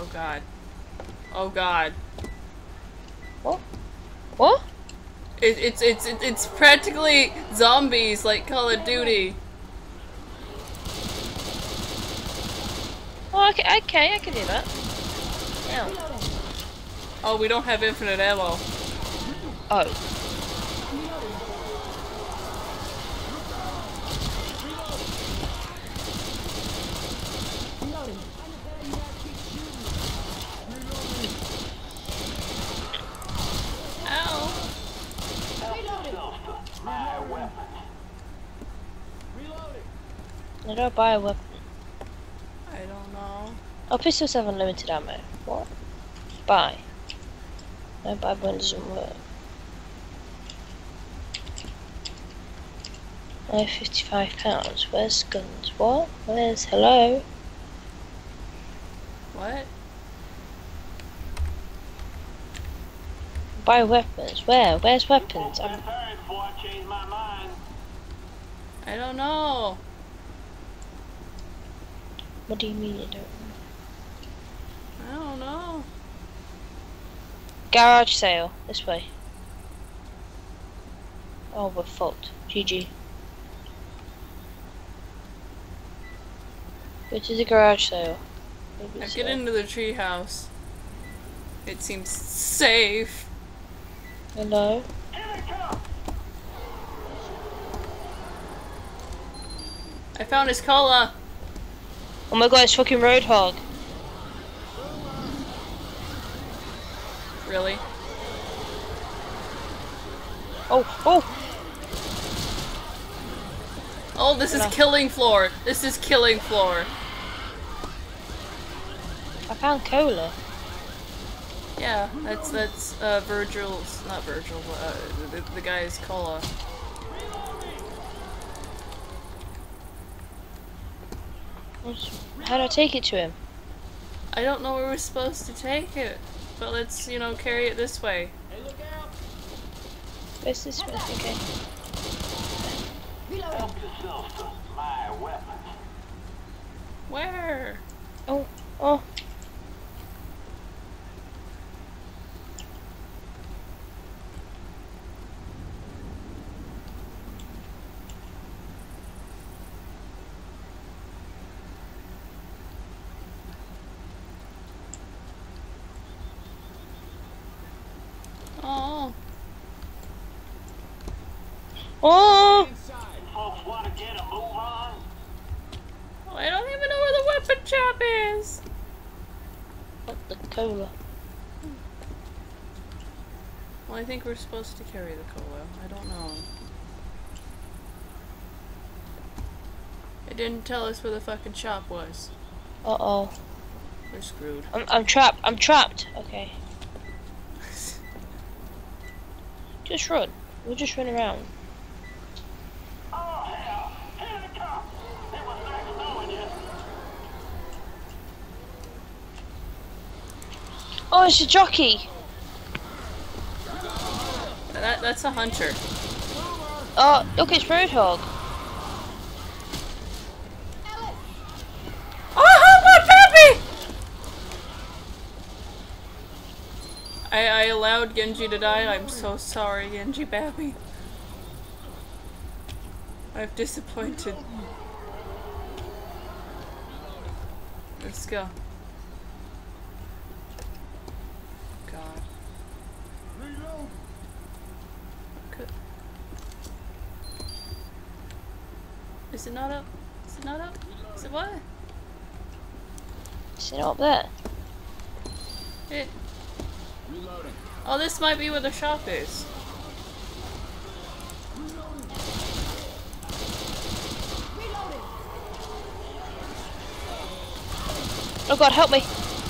Oh god. Oh god. What? What? It, it's it's it's practically zombies like Call of Duty. Oh, okay, okay, I can do that. Yeah. Oh, we don't have infinite ammo. Oh. Ow. I don't buy a weapon. I don't know. Oh, pistols have unlimited ammo. What? Buy. No, buy one doesn't work. No, fifty-five pounds. Where's guns? What? Where's hello? What? Buy weapons. Where? Where's weapons? I'm, I don't know. What do you mean you don't? I don't know. Garage sale. This way. Oh, we're fucked. GG. Go to the garage sale. I get into the treehouse. It seems safe. Hello? I found his cola. Oh my god, it's fucking Roadhog. Really? Oh, oh! Oh, this is killing floor. This is killing floor. I found cola. Yeah, that's that's uh, Virgil's, not Virgil, but uh, the, the guy's cola. How do I take it to him? I don't know where we're supposed to take it, but let's you know carry it this way. Where's this way? Okay. Where? Oh. Oh, Oh! Folks want to get a move on? I don't even know where the weapon shop is. What the cola? Well, I think we're supposed to carry the cola. I don't know. It didn't tell us where the fucking shop was. Uh oh. We're screwed. I'm, I'm trapped. I'm trapped. Okay. Just run. We'll just run around. Oh, hell! Here they come! It was nice knowing you. Oh, it's a jockey. That, that's a hunter. Oh, look, it's Roadhog. Oh, oh, my baby! I, I allowed Genji to die. I'm so sorry, Genji Babby. I've disappointed. Let's go. God. Could- Is it not up? Is it not up? Is it what? Is it up there? It. Oh, this might be where the shop is. Oh god, help me!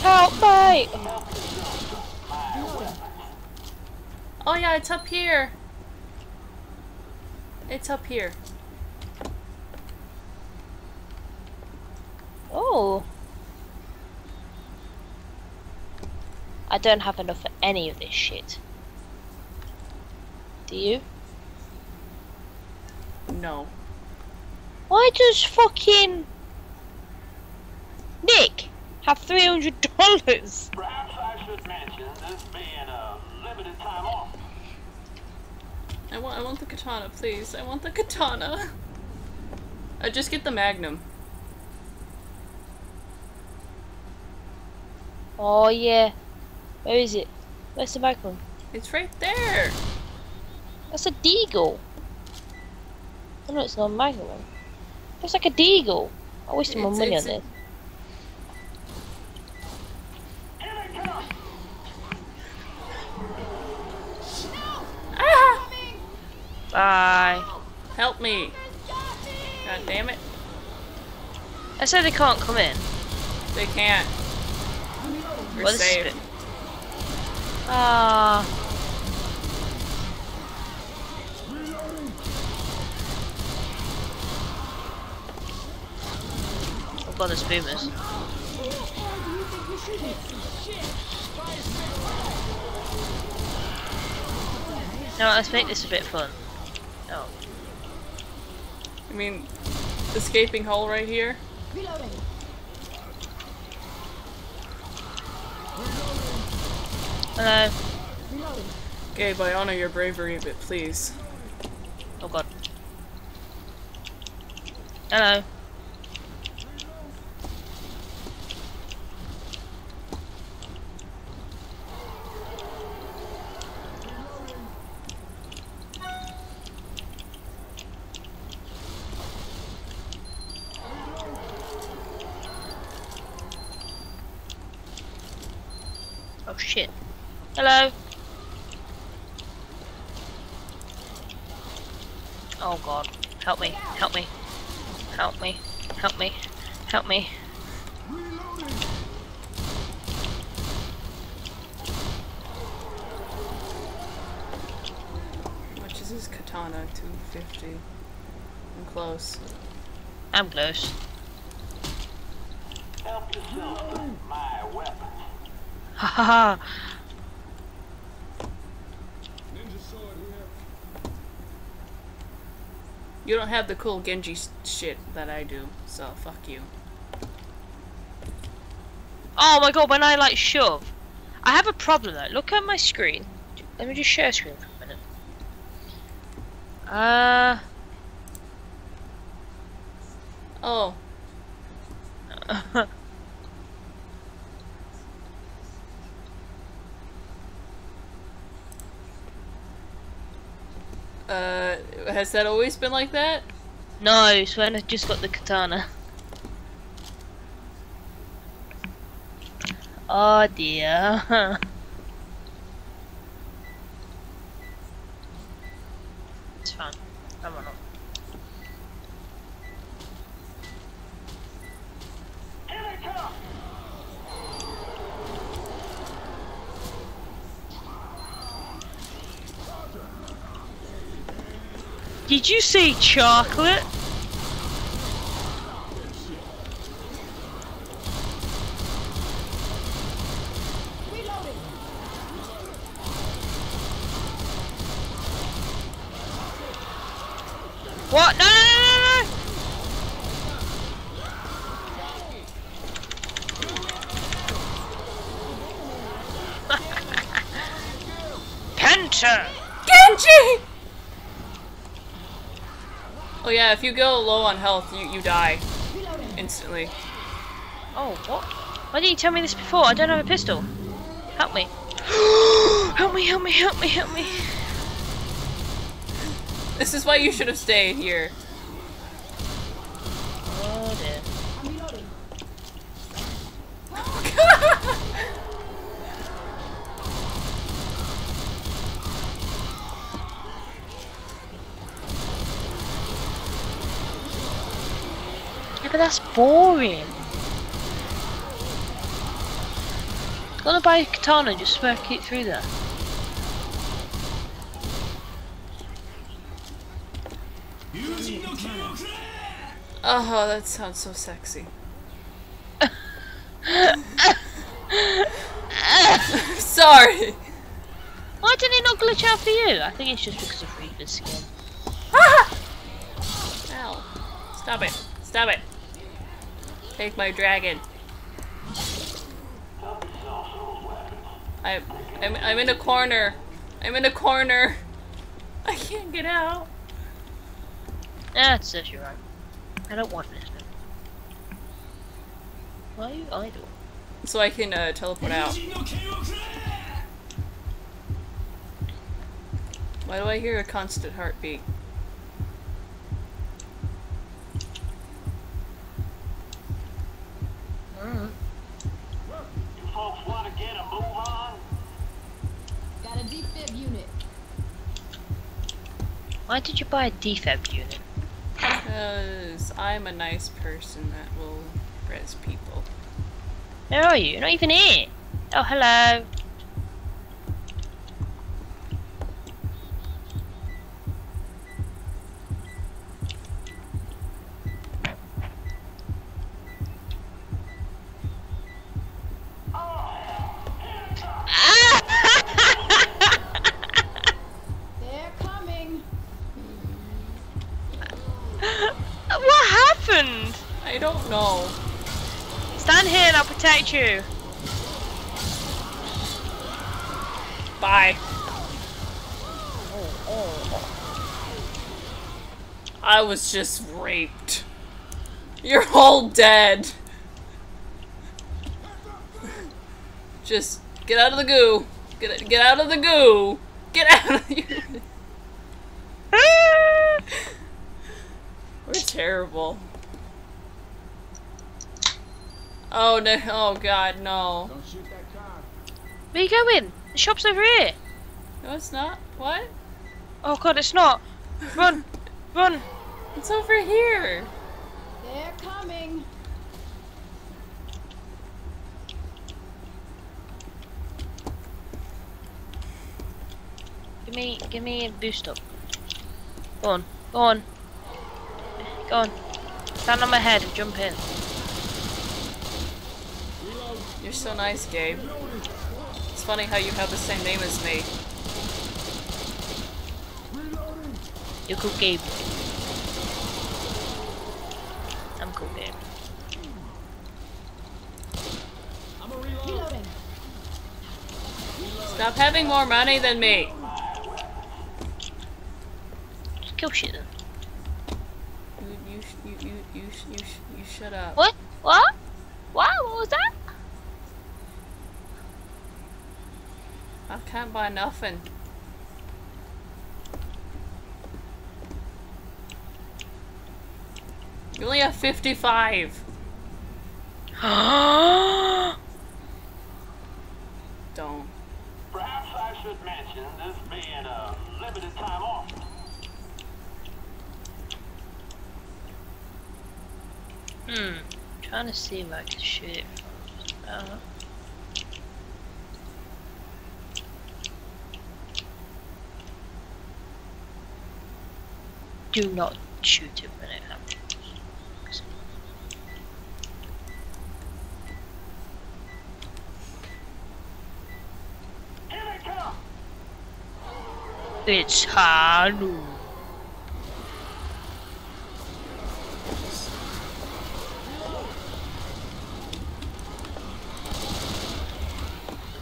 Help me! Oh yeah, it's up here. It's up here. Don't have enough for any of this shit. Do you? No. Why does fucking Nick have three hundred dollars. Perhaps I should mention this being a limited time offer. I want I want the katana, please. I want the katana. Uh, just get the magnum. Oh yeah. Where is it? Where's the magnum? It's right there. That's a deagle. Oh no, it's not a magnum. It's like a deagle. I wasted my money on this. Here! Ah! Bye. Help me. God damn it. I said they can't come in. They can't. We're Well, safe. Good. Ah. Oh god, there's boomers. No, let's make this a bit fun. Oh. I mean, escaping hole right here. Hello. Gabe, I honor your bravery a bit, please. Oh god. Hello. Oh shit. Hello. Oh god. Help me. Help me. Help me. Help me. Help me. How much is this katana? 250. I'm close. I'm close. Help yourself to my weapon. Ha ha ha. You don't have the cool Genji shit that I do, so fuck you. Oh my god, when I like shove. I have a problem though. Look at my screen. Let me just share screen for a minute. Uh. Oh, uh, has that always been like that? no, when I just got the katana. Oh dear. it's fine. I'm on. Here they come! Did you say chocolate? What? No, no, no, no, no! Penta! Genji! Oh yeah, if you go low on health, you, you die. Instantly. Oh, what? Why didn't you tell me this before? I don't have a pistol. Help me. help me, help me, help me, help me. This is why you should have stayed here. Boring. Gonna buy a katana and just smack it through there. Oh, that sounds so sexy. Sorry. Why did it not glitch out for you? I think it's just because of Reaper's skin. Ah! Ow. Stop it. Stop it. Take my dragon. I, I'm, I'm in a corner. I'm in a corner. I can't get out. That's it, you're right. I don't want this. Why are you idle? So I can uh, teleport out. Why do I hear a constant heartbeat? Why did you buy a defib unit? Because I'm a nice person that will res people. Where are you? You're not even here. Oh, hello. I. Stand here and I'll protect you. Bye. I was just raped. You're all dead. Just get out of the goo. Get get out of the goo. Get out of here. We're terrible. Oh no! Oh god, no! Don't shoot that car. Where you going? The shop's over here. No, it's not. What? Oh god, it's not. Run, run. It's over here. They're coming. Give me, give me a boost up. Go on, go on, go on. Stand on my head and jump in. You're so nice, Gabe. It's funny how you have the same name as me. You're cool, Gabe. I'm cool, Gabe. I'm a reload. Reloading. Stop having more money than me. Just kill shit then. You, you, you, you, you, you, you shut up. What? What? What? What was that? I can't buy nothing. You only have 55. Don't. Perhaps I should mention this being a limited time offer. hmm. Trying to see where I can shoot it from. Do not shoot it when it happens. It's Hanu.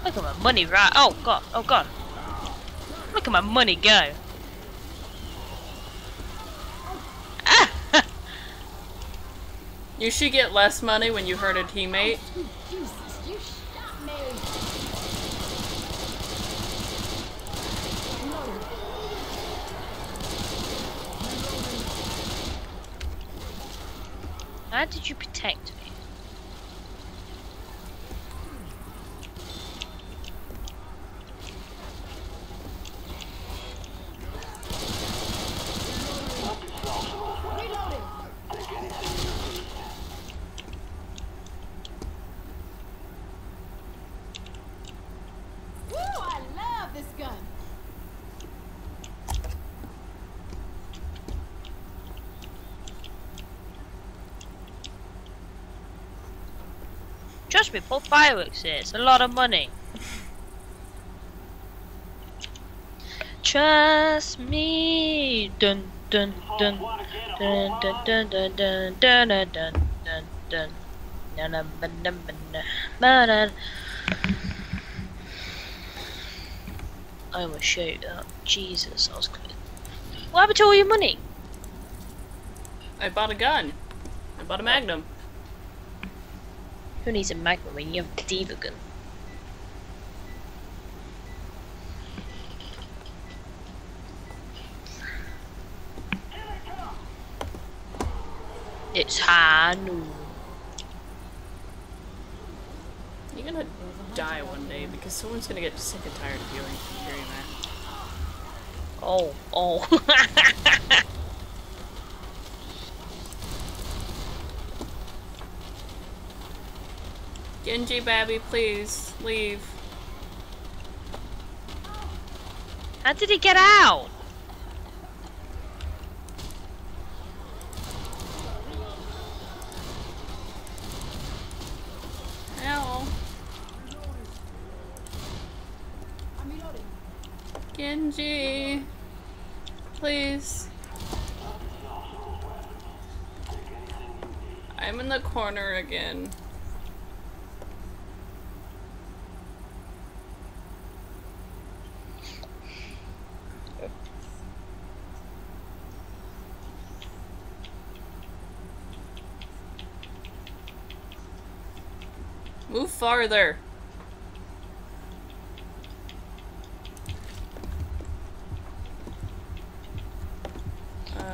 Look at my money right. Oh god. Oh god. Look at my money go. You should get less money when you hurt a teammate. How did you protect me? Reloading. Woo, I love this gun. Trust me, put fireworks here. It's a lot of money. Trust me. Dun dun dun dun dun dun dun dun dun dun dun dun dun. I almost showed that. Jesus, I was good. What happened to all your money? I bought a gun. I bought a Magnum. Who needs a magnum when you have a D.Va gun? It's noon. You're gonna die one day because someone's gonna get sick and tired of hearing, hearing that. Oh, oh. Genji, Babby, please leave. How did he get out? Ow. Genji. Please. I'm in the corner again. Move farther.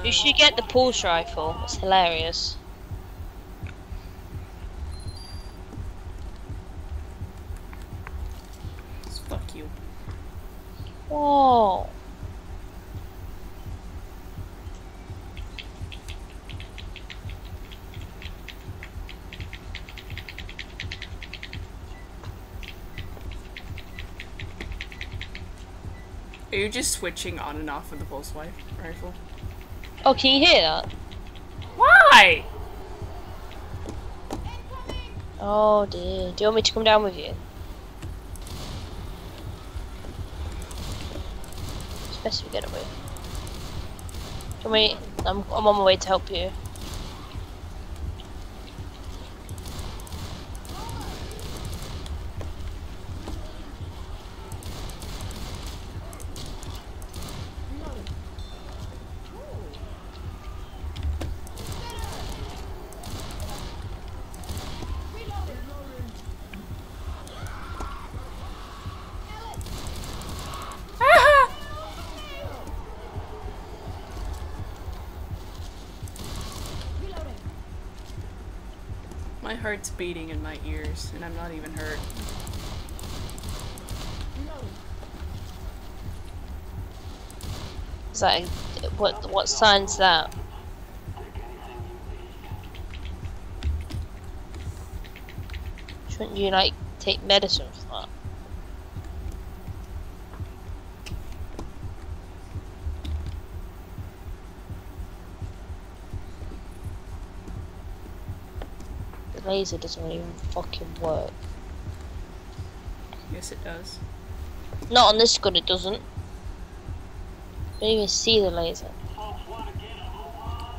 You should get the pulse rifle. It's hilarious. Fuck you. Whoa. Are you just switching on and off with the pulse rifle? Oh, can you hear that? Why? Oh dear. Do you want me to come down with you? It's best we get away. Can we? I'm, I'm on my way to help you. My heart's beating in my ears, and I'm not even hurt. Is that what? What sign's that? Shouldn't you like take medicine for that? The laser doesn't even fucking work. Yes, it does. Not on this gun, it doesn't. Don't even see the laser. Folks want to get a move on?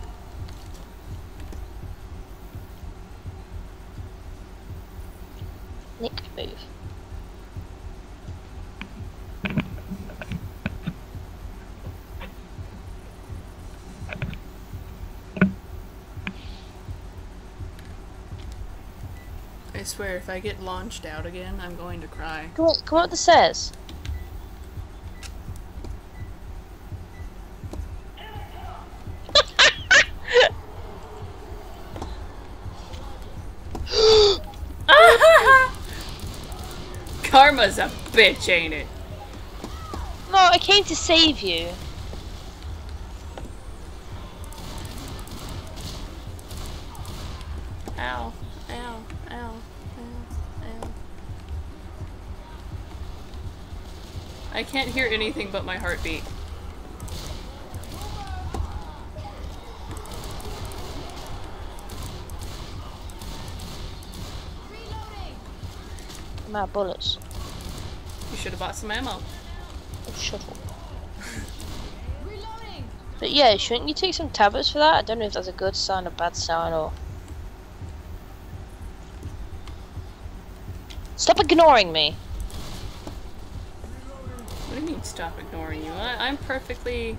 Nick, move. I swear, if I get launched out again, I'm going to cry. Come on, come up the stairs. Karma's a bitch, ain't it? No, I came to save you. Ow, I can't hear anything but my heartbeat. Reloading. I'm out of bullets. You should have bought some ammo. Oh, shut up. But yeah, shouldn't you take some tablets for that? I don't know if that's a good sign or bad sign or. Stop ignoring me. Stop ignoring you. I, I'm perfectly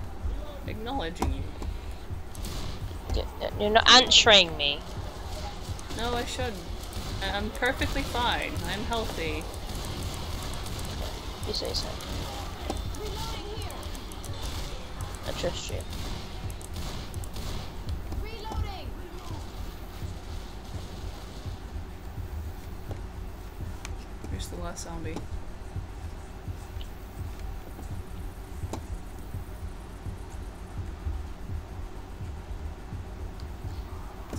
acknowledging you. You're not answering me. No, I shouldn't. I- I'm perfectly fine. I'm healthy. You say so. I trust you. Reloading. Here's the last zombie.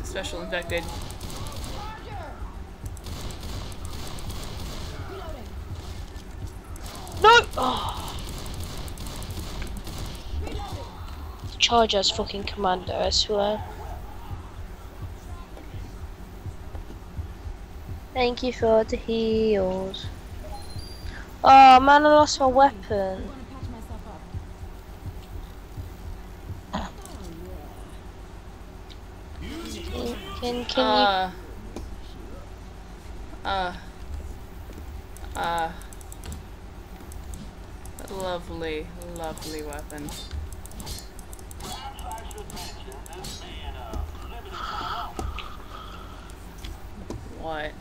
Special infected. No! Oh. Charger's fucking commander, I swear. Thank you for the heals. Oh man, I lost my weapon. I want to patch myself up. Can, can, Uh. Uh. Uh. Lovely, lovely weapon. Perhaps I should mention this being a limited time offer. What? you...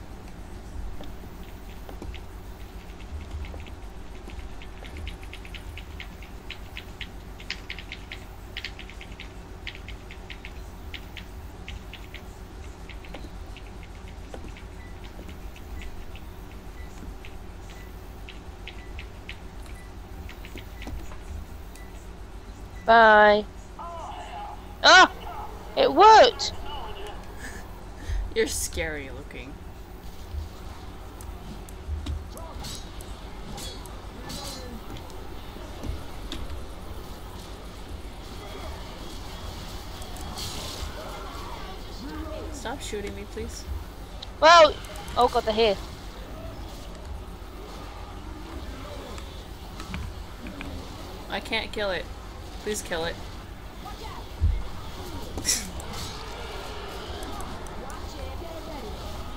Bye. Ah! It worked! You're scary looking. Stop shooting me, please. Well, oh god, they're here. I can't kill it. Please kill it.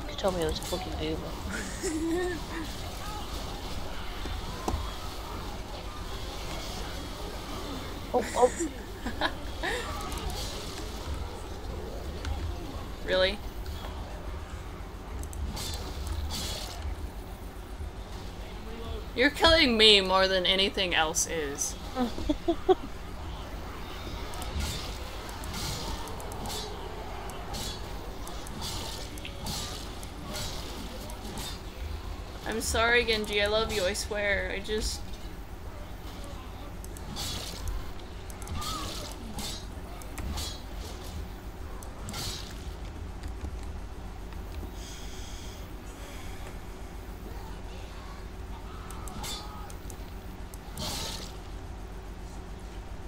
You told me it was a fucking boomer. oh, oh. Really? You're killing me more than anything else is. sorry, Genji. I love you, I swear. I just.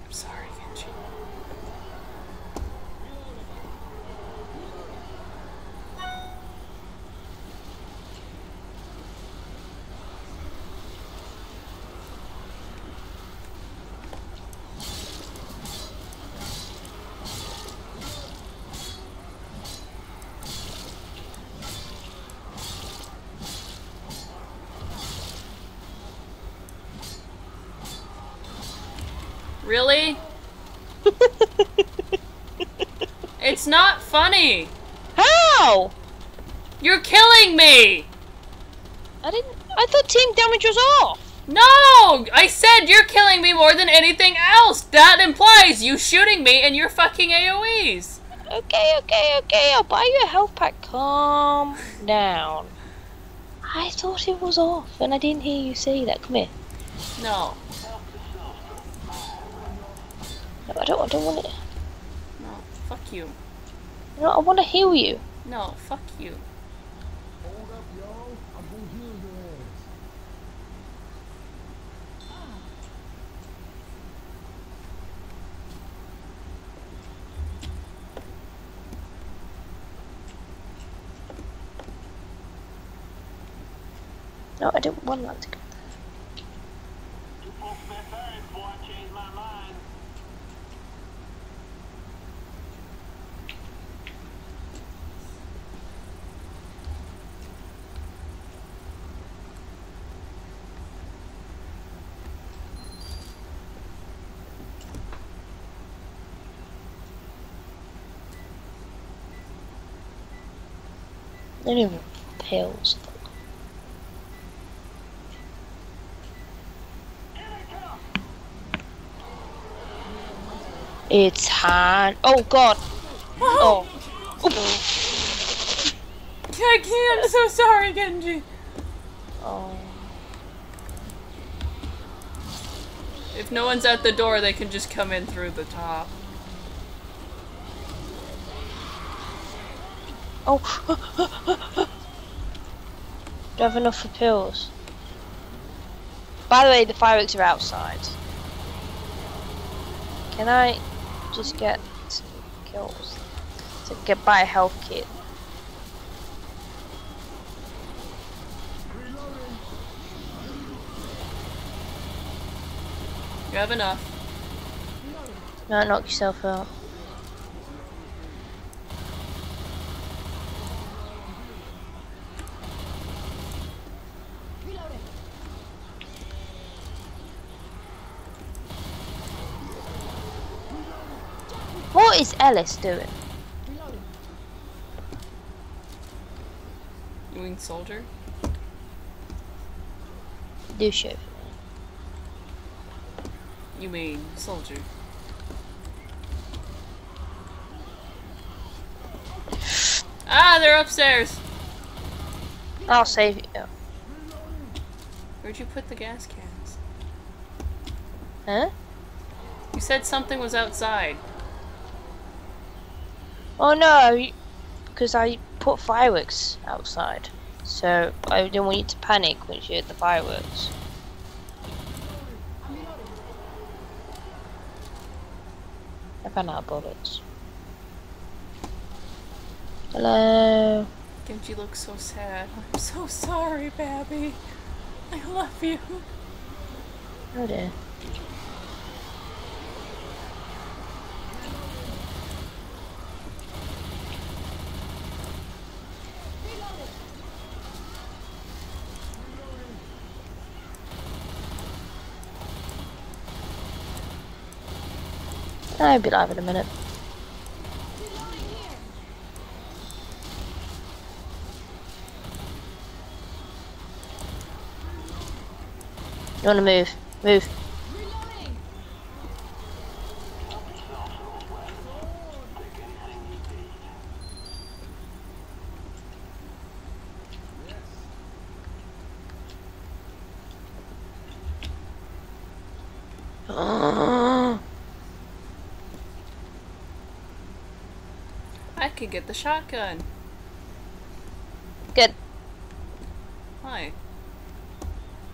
I'm sorry, Genji. Really? it's not funny. How? You're killing me. I didn't. I thought team damage was off. No! I said you're killing me more than anything else. That implies you shooting me and your fucking AoEs. Okay, okay, okay. I'll buy you a health pack. Calm down. I thought it was off, and I didn't hear you say that. Come here. No. No, I don't. I don't want it. No. Fuck you. No, I want to heal you. No. Fuck you. Hold up, y'all. I'm gonna heal your ass. No, I didn't want that to go. You folks been buried before I change my mind. They don't even pills. It's hard. Oh God. Oh. I can't. I'm so sorry, Genji. Oh. If no one's at the door, they can just come in through the top. Oh. Do I have enough for pills? By the way, the fireworks are outside. Can I just get some kills to get by a health kit? You have enough. No, knock yourself out. What is Ellis doing? You mean soldier? Do show. You mean soldier? Ah, they're upstairs. I'll save you. Where'd you put the gas cans? Huh? You said something was outside. Oh no, because I put fireworks outside. So I didn't want you to panic when you heard the fireworks. I ran out of bullets. Hello. Genji looks so sad. I'm so sorry, Babby. I love you. Oh dear. I'll be live in a minute. You wanna move? Move. I could get the shotgun. Good. Hi.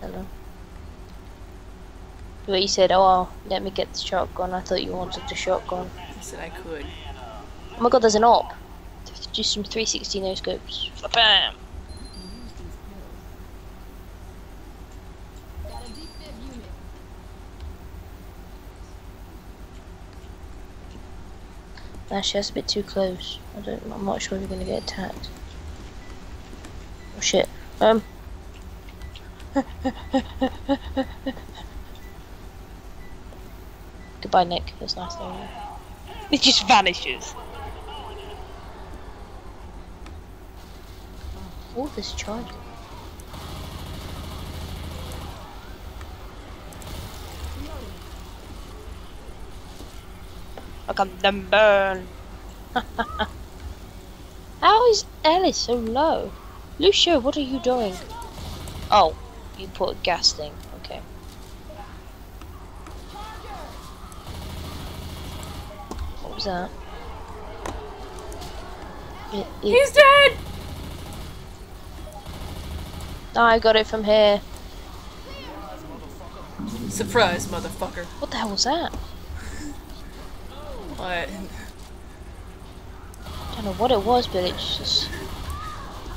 Hello. But you said, oh, let me get the shotgun. I thought you wanted the shotgun. I said I could. Oh my god, there's an op. Just some 360 no scopes. Bam! Got a defib unit. Actually, that's a bit too close. I don't. I'm not sure if you're gonna get attacked. Oh shit. Um. Goodbye, Nick. It was nice knowing you. It just vanishes. All this charging. Look at them burn. How is Ellis so low? Lucio, what are you doing? Oh, you put a gas thing. Okay. What was that? It, it, He's dead! I got it from here. Surprise, motherfucker. What the hell was that? What? I don't know what it was, but it's just.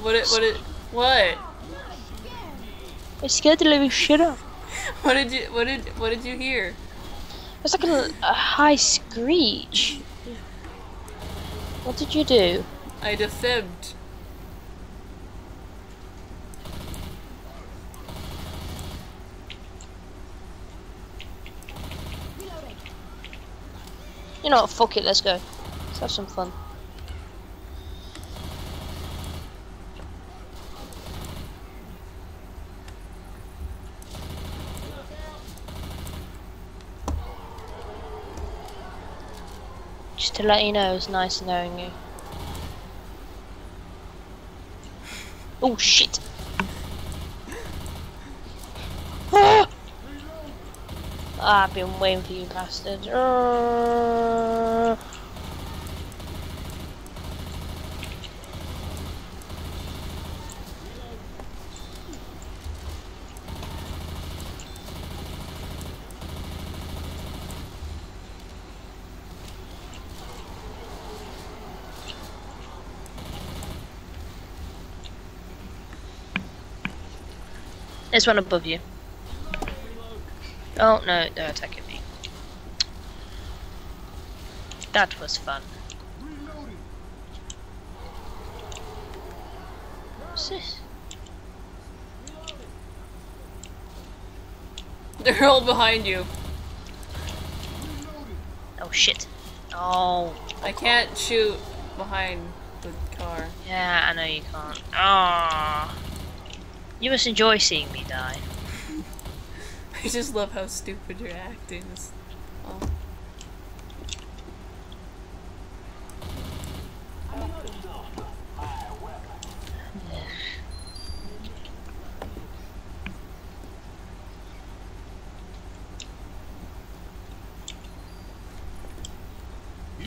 What it, what it, what? It scared the living shit up. What did you, what did, what did you hear? It was like a, a high screech. What did you do? I defibbed. not? Fuck it, let's go. Let's have some fun. Just to let you know, it's nice knowing you. Oh shit! I've been waiting for you bastards. There's one above you. Oh no, they're attacking me. That was fun. What's this? They're all behind you. Oh shit. Oh, I can't shoot behind the car. yeah, I know you can't. Ah. You must enjoy seeing me die. I just love how stupid you're acting. It's- oh.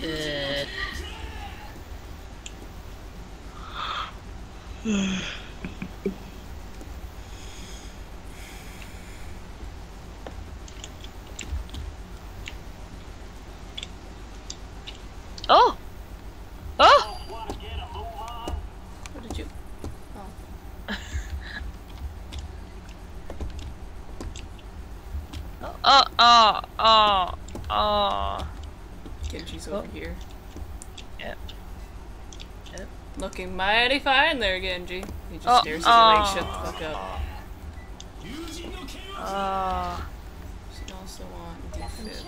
Uh, oh! Oh! Want to get a move on? What did you? Oh. Oh, oh, oh, oh. Genji's over Oh. here. Yep. Yep. Mighty fine there, Genji. He just Oh, stares at you like, oh. shut the fuck up. Oh. She also want to do fit.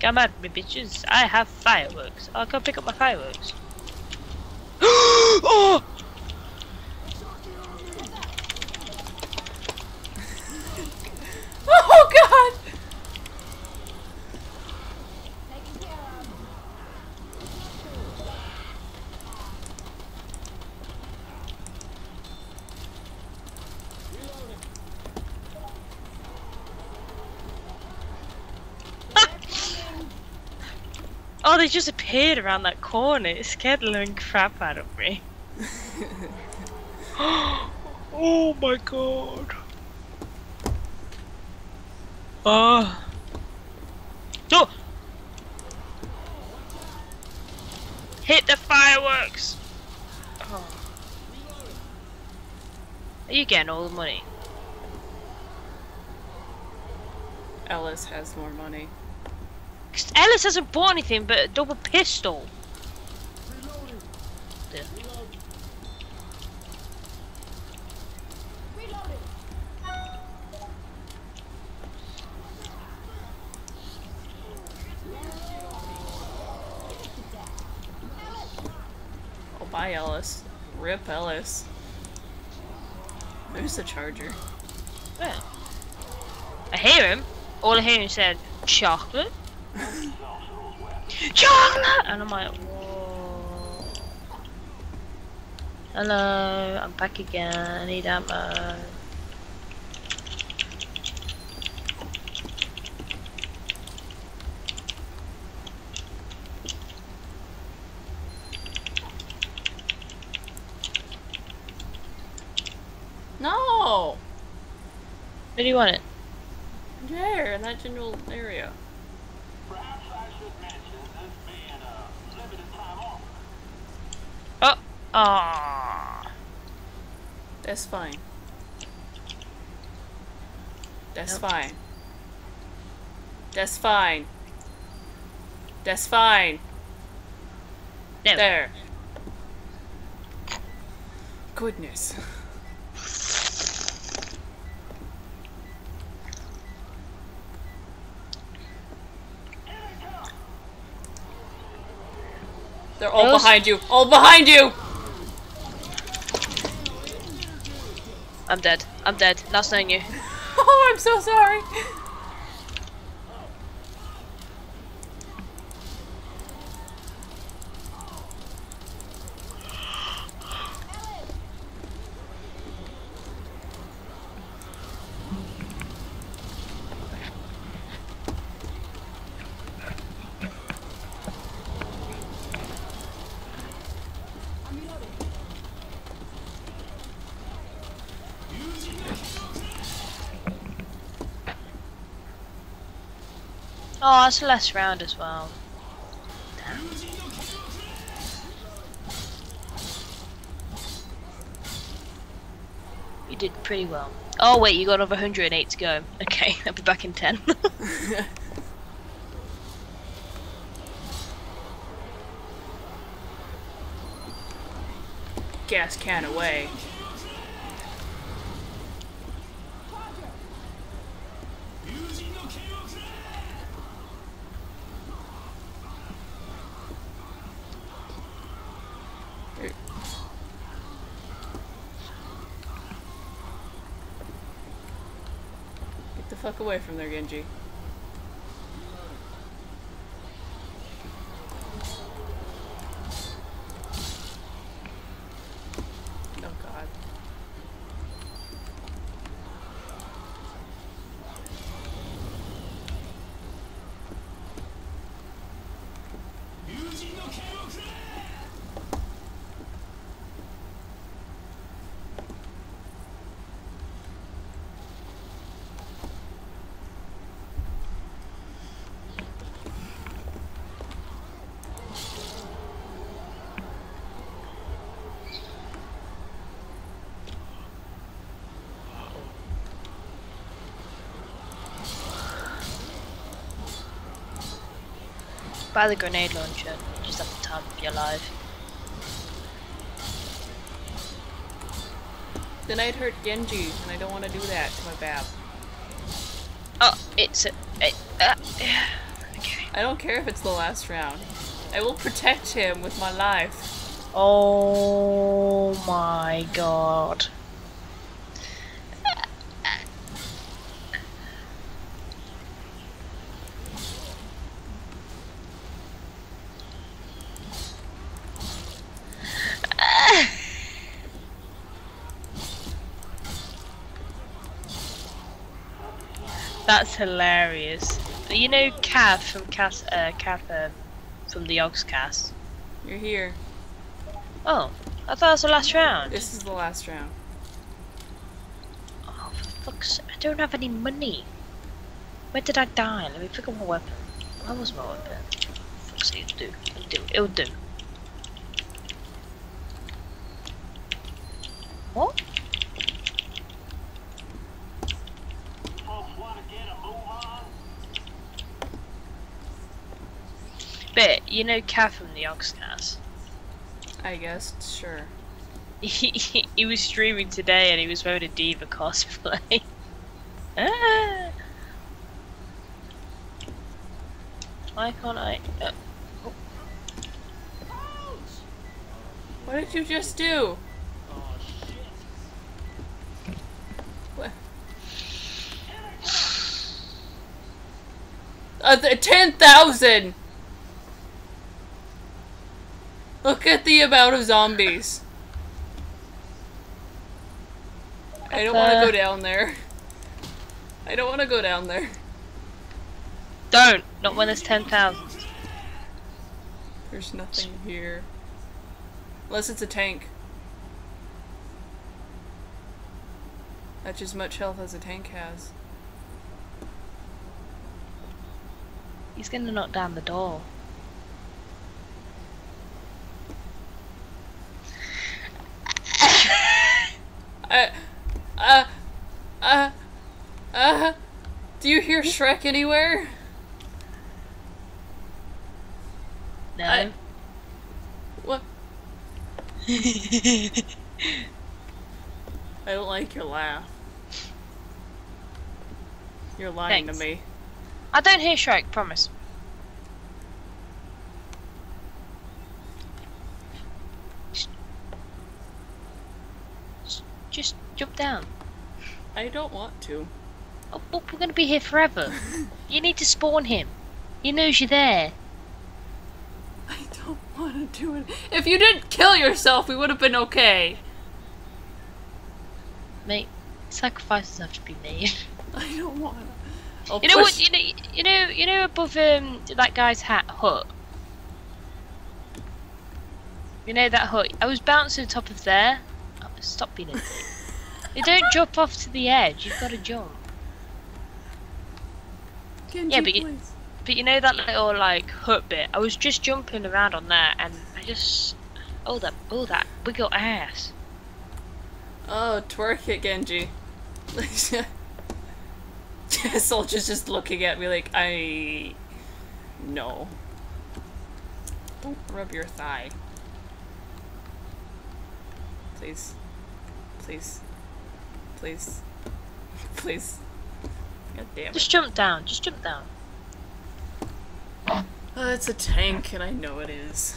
Come at me, bitches. I have fireworks. I'll go pick up my fireworks. oh! Oh they just appeared around that corner. It scared the living crap out of me. oh my god. Oh. Oh! Hit the fireworks! Oh. Are you getting all the money? Ellis has more money. Ellis hasn't bought anything but a double pistol. Reloading. Yeah. Oh, bye, Ellis. Rip Ellis. There's the charger. Yeah. I hear him. All I hear him said, chocolate? Chocolate! And I'm like, whoa. Hello, I'm back again. I need ammo. No! Where do you want it? There, in that general area. Perhaps I should mention this being a limited time offer. Oh, ah. That's fine. That's Nope. fine. That's fine. That's fine. No. There. Goodness. They're all Those- behind you. All behind you. I'm dead. I'm dead. Not knowing you. Oh, I'm so sorry. Oh, it's the last round as well. Damn. You did pretty well. Oh wait, you got another 108 to go. Okay, I'll be back in 10. Gas can away. Get the fuck away from there, Genji. Oh god. Buy the grenade launcher, just at the top of your life. Then I'd hurt Genji, and I don't want to do that to my Bab. Oh, it's a. It, uh, okay. I don't care if it's the last round. I will protect him with my life. Oh my god. That's hilarious. You know Cav from Cas uh, Cav uh, from the Oxcast? You're here. Oh, I thought it was the last round. This is the last round. Oh, for fuck's sake, I don't have any money. Where did I die? Let me pick up my weapon. Where was my weapon? Fuck's sake, it'll do. It'll do. It'll do. What? Folks want to get a move on? But you know Cav from the Oxcast? I guess, sure. He, he, he was streaming today and he was wearing a D.Va cosplay. ah. Why can't I? Uh, What did you just do? What? Uh, 10,000! Look at the amount of zombies. I don't want to Uh. go down there. I don't want to go down there. don't! Not when there's 10,000. There's nothing here. Unless it's a tank. That's as much health as a tank has. He's gonna knock down the door. Uh, uh, uh, uh, do you hear Shrek anywhere? No. I- What? I don't like your laugh. You're lying Thanks. to me. I don't hear Shrek, promise. Just- Just jump down. I don't want to. Oh, but we're gonna be here forever. you need to spawn him. He knows you're there. I don't want to do it. If you didn't kill yourself, we would have been okay. Mate, sacrifices have to be made. I don't want to. You know what? You know, you know, you know, above um, that guy's hat hut. You know that hut. I was bouncing on top of there. Oh, stop being a dick. You don't jump off to the edge. You've got to jump. Yeah, but you- But you know that little like hut bit. I was just jumping around on there, and I just oh that oh that wiggle ass. Oh, twerk it, Genji. Soldier's just looking at me like, I. No. Don't rub your thigh. Please. Please. Please. Please. God damn it. Just jump down. Just jump down. Oh, it's a tank, and I know it is.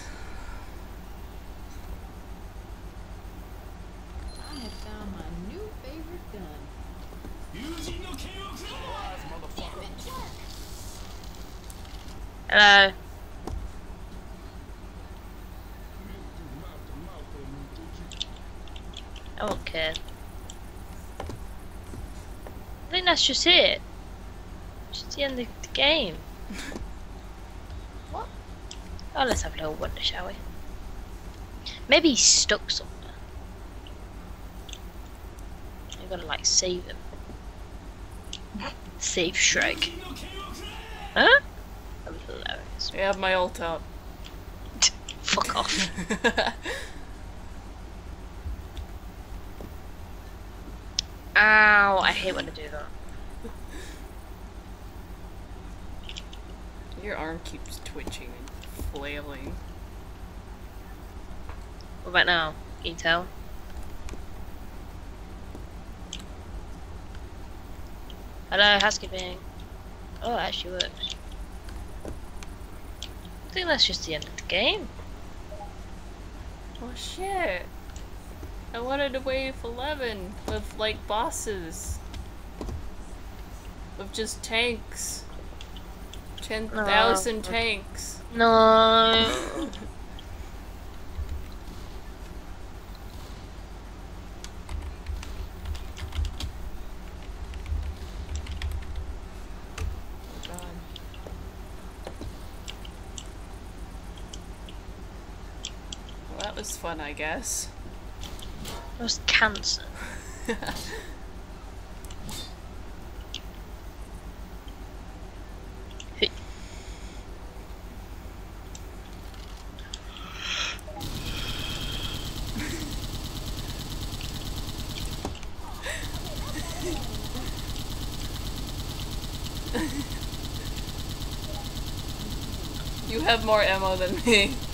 I have found my new favorite gun. Hello. I won't care. I think that's just it. The end of the game. what? Oh, let's have a little wonder, shall we? Maybe he's stuck somewhere. You've got to like save him. Save Shrek. Huh? That was hilarious. I have my ult up. Fuck off. Ow, I hate when I do that. Your arm keeps twitching and flailing. What about now? Can you tell? Hello, housekeeping. Oh, it actually works. I think that's just the end of the game. Oh shit! I wanted to wave 11 with like bosses. With just tanks. 10,000 No. tanks. No. Well, that was fun, I guess. It was cancer. You have more ammo than me.